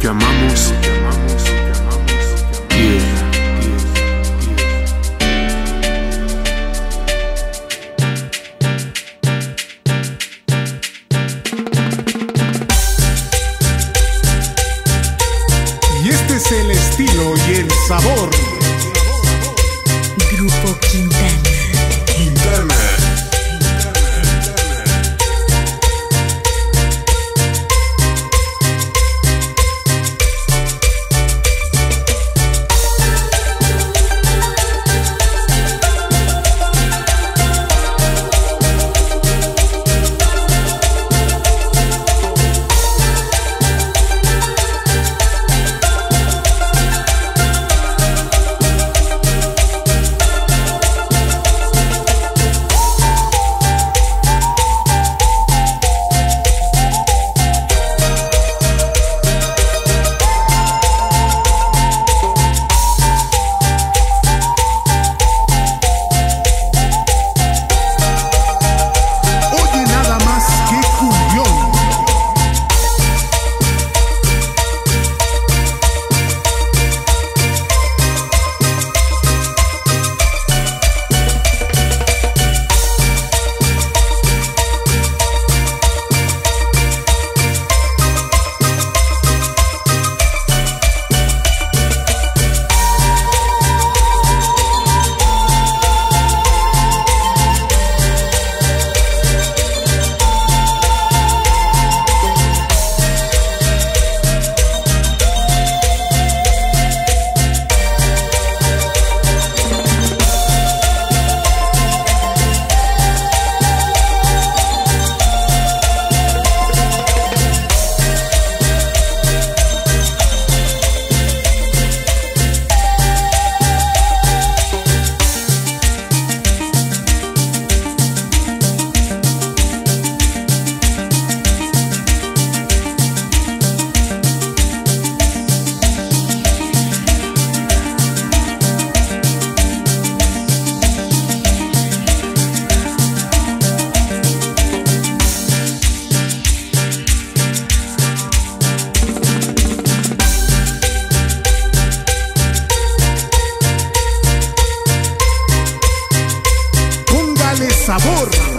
que amamos. Yeah. Y este es el estilo y el sabor. Grupo Quintana. sabor.